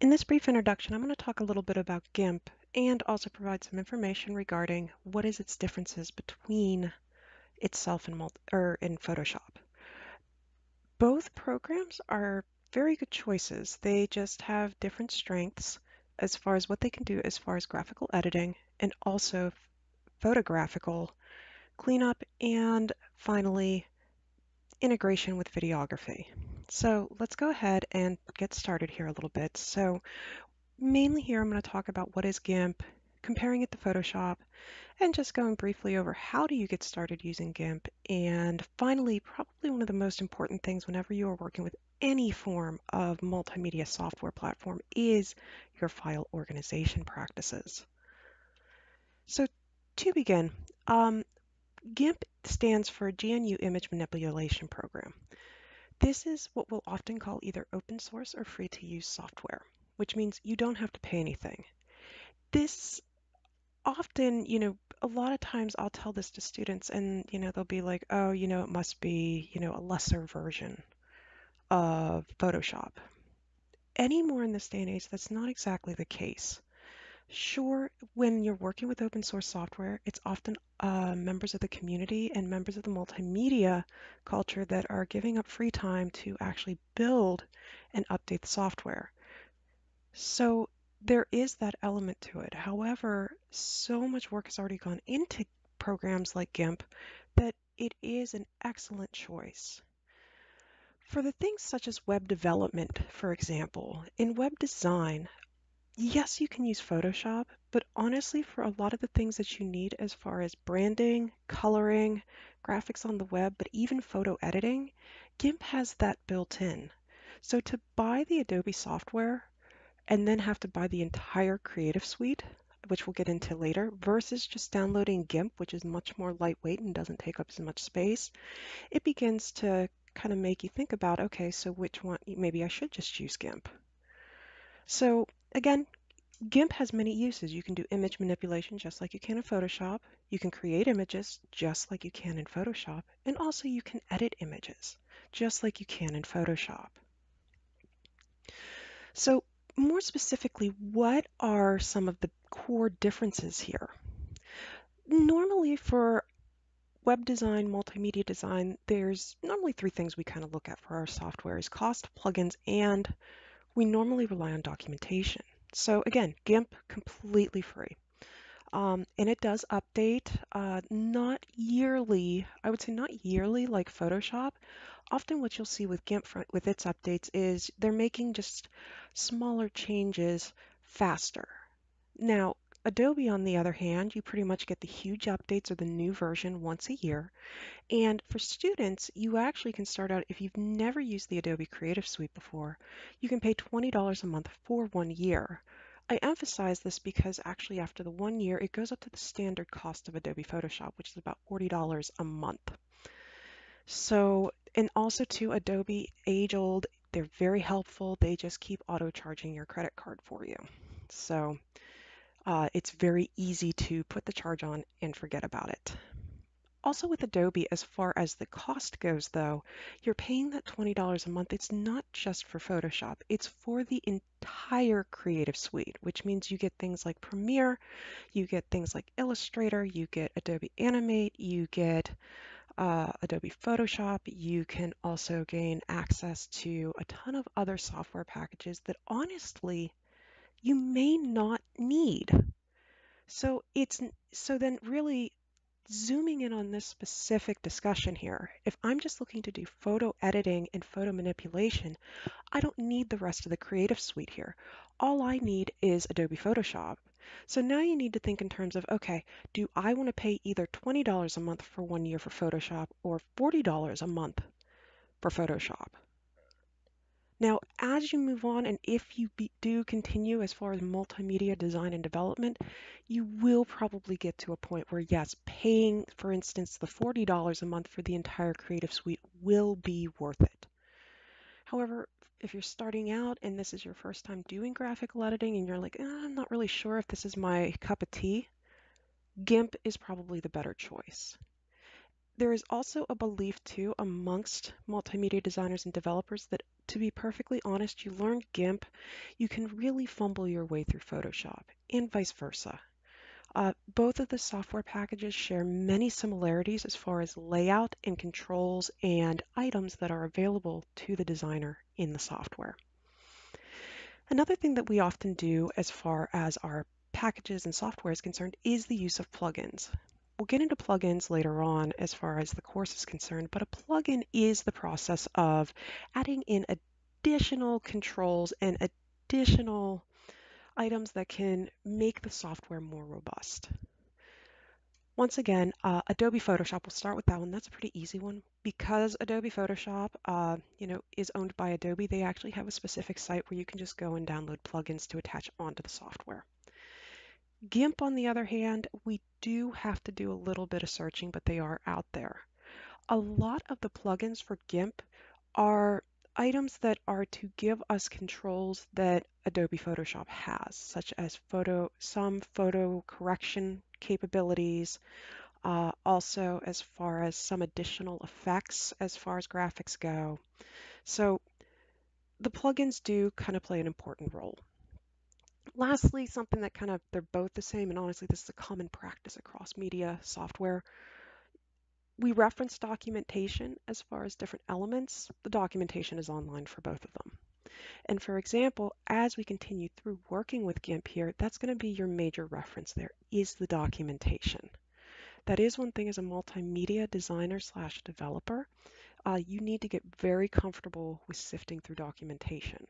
In this brief introduction, I'm going to talk a little bit about GIMP and also provide some information regarding what is its differences between itself and, or er, in Photoshop. Both programs are very good choices. They just have different strengths as far as what they can do as far as graphical editing and also photographical cleanup and finally integration with videography. So let's go ahead and get started here a little bit. So mainly here I'm going to talk about what is GIMP, comparing it to Photoshop, and just going briefly over how do you get started using GIMP. And finally, probably one of the most important things whenever you are working with any form of multimedia software platform is your file organization practices. So to begin, um, GIMP stands for GNU Image Manipulation Program. This is what we'll often call either open source or free to use software, which means you don't have to pay anything. This often, you know, a lot of times I'll tell this to students and, you know, they'll be like, oh, you know, it must be, you know, a lesser version of Photoshop. Anymore in this day and age, that's not exactly the case. Sure, when you're working with open source software, it's often uh, members of the community and members of the multimedia culture that are giving up free time to actually build and update the software. So there is that element to it. However, so much work has already gone into programs like GIMP that it is an excellent choice. For the things such as web development, for example, in web design, yes, you can use Photoshop, but honestly, for a lot of the things that you need as far as branding, coloring, graphics on the web, but even photo editing, GIMP has that built in. So to buy the Adobe software and then have to buy the entire Creative Suite, which we'll get into later, versus just downloading GIMP, which is much more lightweight and doesn't take up as much space, it begins to kind of make you think about, okay, so which one, maybe I should just use GIMP. So again, GIMP has many uses. You can do image manipulation just like you can in Photoshop. You can create images just like you can in Photoshop. And also you can edit images just like you can in Photoshop. So more specifically, what are some of the core differences here? Normally for web design, multimedia design, there's normally three things we kind of look at for our software is cost, plugins, and we normally rely on documentation. So again, GIMP completely free. Um, and it does update, uh, not yearly, I would say not yearly like Photoshop. Often what you'll see with GIMP with its updates is they're making just smaller changes faster. Now, Adobe, on the other hand, you pretty much get the huge updates or the new version once a year. And for students, you actually can start out, if you've never used the Adobe Creative Suite before, you can pay $20 a month for one year. I emphasize this because actually after the one year, it goes up to the standard cost of Adobe Photoshop, which is about $40 a month. So, and also to Adobe age old, they're very helpful. They just keep auto charging your credit card for you. So uh, it's very easy to put the charge on and forget about it. Also with Adobe, as far as the cost goes though, you're paying that $20 a month. It's not just for Photoshop, it's for the entire Creative Suite, which means you get things like Premiere, you get things like Illustrator, you get Adobe Animate, you get uh, Adobe Photoshop. You can also gain access to a ton of other software packages that honestly you may not need. So it's so then really zooming in on this specific discussion here, if I'm just looking to do photo editing and photo manipulation, I don't need the rest of the Creative Suite here. All I need is Adobe Photoshop. So now you need to think in terms of, okay, do I want to pay either $20 a month for one year for Photoshop or $40 a month for Photoshop? Now, as you move on, and if you be, do continue as far as multimedia design and development, you will probably get to a point where, yes, paying, for instance, the $40 a month for the entire Creative Suite will be worth it. However, if you're starting out and this is your first time doing graphical editing and you're like, eh, I'm not really sure if this is my cup of tea, GIMP is probably the better choice. There is also a belief too amongst multimedia designers and developers that to be perfectly honest, you learn GIMP, you can really fumble your way through Photoshop, and vice versa. Uh, both of the software packages share many similarities as far as layout and controls and items that are available to the designer in the software. Another thing that we often do as far as our packages and software is concerned is the use of plugins. We'll get into plugins later on as far as the course is concerned, but a plugin is the process of adding in additional controls and additional items that can make the software more robust. Once again, uh, Adobe Photoshop, we'll start with that one. That's a pretty easy one. Because Adobe Photoshop, uh, you know, is owned by Adobe, they actually have a specific site where you can just go and download plugins to attach onto the software. GIMP, on the other hand, we do have to do a little bit of searching, but they are out there. A lot of the plugins for GIMP are items that are to give us controls that Adobe Photoshop has, such as photo, some photo correction capabilities, uh, also as far as some additional effects as far as graphics go. So the plugins do kind of play an important role. Lastly, something that kind of, they're both the same, and honestly, this is a common practice across media software. We reference documentation as far as different elements. The documentation is online for both of them. And for example, as we continue through working with GIMP here, that's going to be your major reference there is the documentation. That is one thing as a multimedia designer slash developer, uh, you need to get very comfortable with sifting through documentation.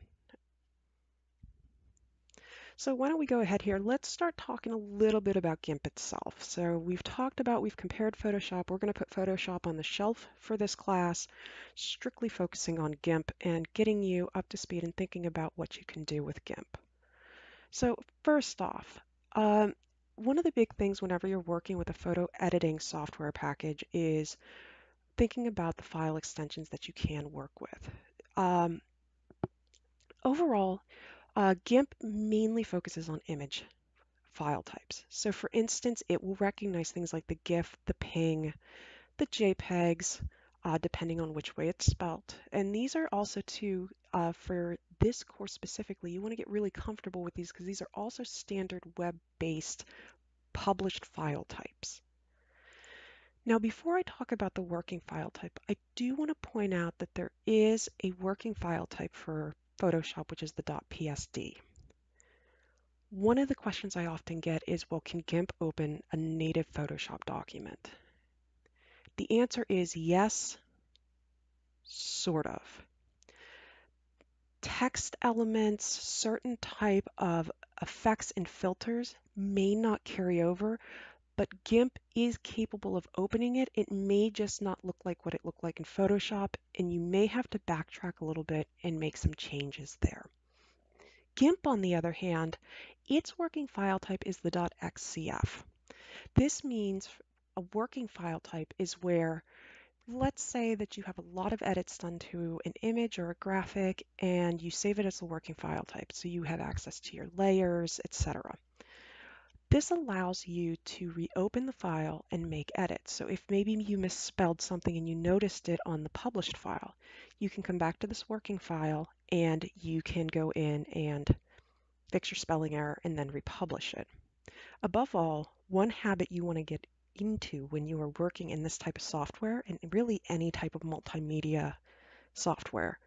So why don't we go ahead here? Let's start talking a little bit about GIMP itself. So we've talked about, we've compared Photoshop. We're going to put Photoshop on the shelf for this class, strictly focusing on GIMP and getting you up to speed and thinking about what you can do with GIMP. So first off, um, one of the big things whenever you're working with a photo editing software package is thinking about the file extensions that you can work with. Um, overall, uh, GIMP mainly focuses on image file types. So for instance, it will recognize things like the GIF, the PNG, the JPEGs, uh, depending on which way it's spelled. And these are also too, uh, for this course specifically, you want to get really comfortable with these because these are also standard web-based published file types. Now, before I talk about the working file type, I do want to point out that there is a working file type for Photoshop, which is the .psd. One of the questions I often get is, well, can GIMP open a native Photoshop document? The answer is yes, sort of. Text elements, certain type of effects and filters may not carry over, but GIMP is capable of opening it. It may just not look like what it looked like in Photoshop, and you may have to backtrack a little bit and make some changes there. GIMP, on the other hand, its working file type is the .xcf. This means a working file type is where, let's say that you have a lot of edits done to an image or a graphic, and you save it as a working file type, so you have access to your layers, etc. This allows you to reopen the file and make edits. So if maybe you misspelled something and you noticed it on the published file, you can come back to this working file and you can go in and fix your spelling error and then republish it. Above all, one habit you want to get into when you are working in this type of software and really any type of multimedia software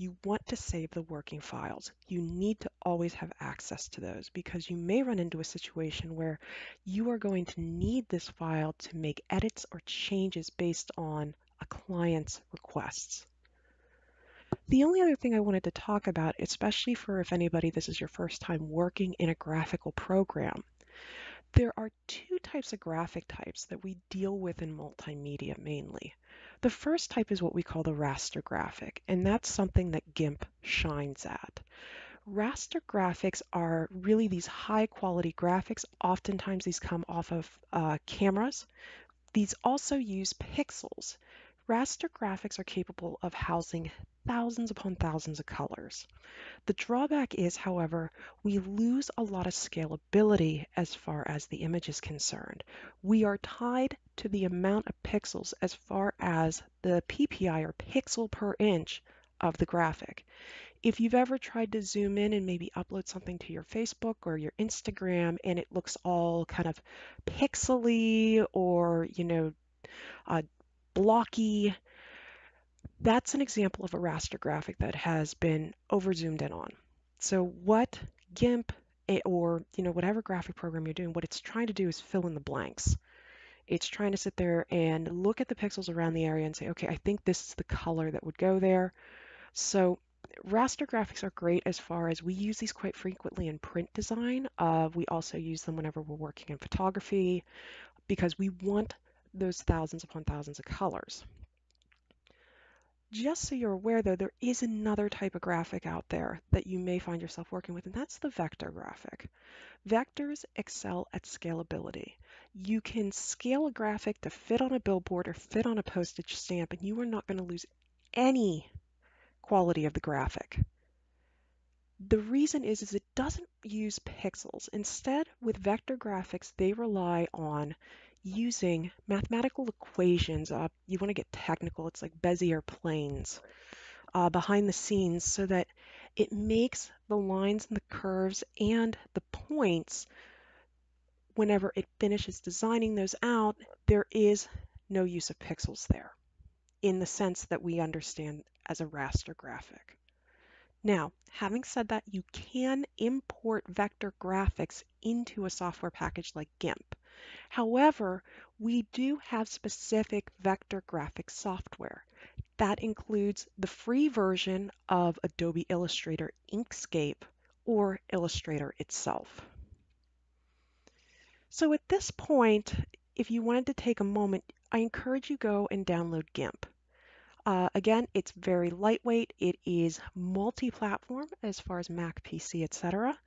you want to save the working files. You need to always have access to those because you may run into a situation where you are going to need this file to make edits or changes based on a client's requests. The only other thing I wanted to talk about, especially for if anybody this is your first time working in a graphical program, there are two types of graphic types that we deal with in multimedia mainly. The first type is what we call the raster graphic, and that's something that GIMP shines at. Raster graphics are really these high quality graphics. Oftentimes these come off of uh, cameras. These also use pixels. Raster graphics are capable of housing thousands upon thousands of colors. The drawback is, however, we lose a lot of scalability as far as the image is concerned. We are tied to the amount of pixels as far as the PPI or pixel per inch of the graphic. If you've ever tried to zoom in and maybe upload something to your Facebook or your Instagram and it looks all kind of pixely or, you know, uh, blocky, that's an example of a raster graphic that has been over zoomed in on. So what GIMP eh, or you know whatever graphic program you're doing, what it's trying to do is fill in the blanks. It's trying to sit there and look at the pixels around the area and say, okay, I think this is the color that would go there. So raster graphics are great as far as we use these quite frequently in print design. Uh, we also use them whenever we're working in photography because we want those thousands upon thousands of colors. Just so you're aware though, there is another type of graphic out there that you may find yourself working with, and that's the vector graphic. Vectors excel at scalability. You can scale a graphic to fit on a billboard or fit on a postage stamp, and you are not going to lose any quality of the graphic. The reason is, is it doesn't use pixels. Instead, with vector graphics, they rely on using mathematical equations. Uh, you want to get technical, it's like Bezier planes uh, behind the scenes so that it makes the lines and the curves and the points, whenever it finishes designing those out, there is no use of pixels there in the sense that we understand as a raster graphic. Now, having said that, you can import vector graphics into a software package like GIMP. However, we do have specific vector graphics software. That includes the free version of Adobe Illustrator Inkscape or Illustrator itself. So at this point, if you wanted to take a moment, I encourage you go and download GIMP. Uh, again, it's very lightweight. It is multi-platform as far as Mac, PC, etc.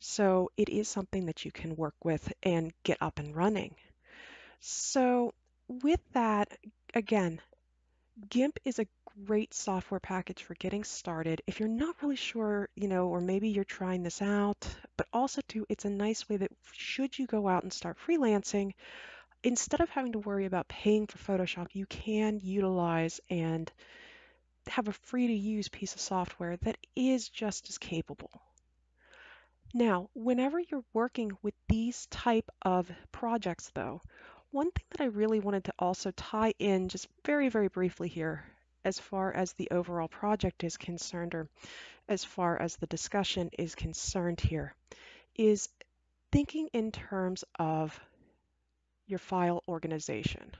So it is something that you can work with and get up and running. So with that, again, GIMP is a great software package for getting started. If you're not really sure, you know, or maybe you're trying this out, but also too, it's a nice way that should you go out and start freelancing, instead of having to worry about paying for Photoshop, you can utilize and have a free to use piece of software that is just as capable. Now, whenever you're working with these type of projects though, one thing that I really wanted to also tie in just very, very briefly here as far as the overall project is concerned or as far as the discussion is concerned here is thinking in terms of your file organization.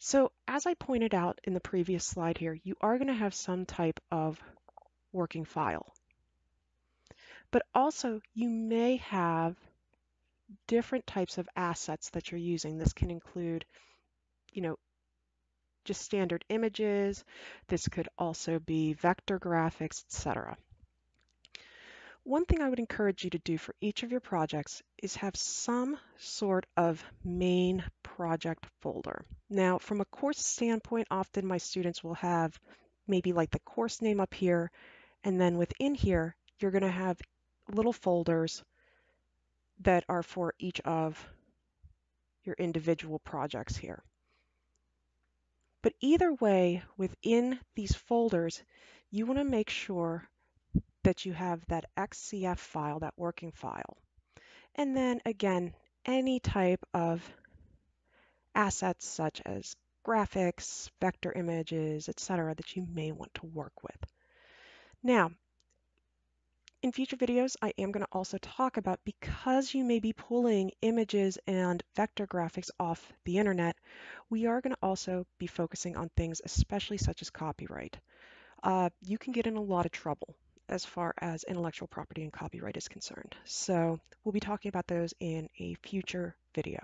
So as I pointed out in the previous slide here, you are going to have some type of working file. But also you may have different types of assets that you're using. This can include, you know, just standard images. This could also be vector graphics, etc. One thing I would encourage you to do for each of your projects is have some sort of main project folder. Now, from a course standpoint, often my students will have maybe like the course name up here, and then within here, you're going to have little folders that are for each of your individual projects here. But either way, within these folders, you want to make sure that you have that XCF file, that working file. And then again, any type of assets such as graphics, vector images, etc. that you may want to work with. Now, in future videos, I am going to also talk about because you may be pulling images and vector graphics off the internet, we are going to also be focusing on things especially such as copyright. Uh, you can get in a lot of trouble as far as intellectual property and copyright is concerned. So we'll be talking about those in a future video.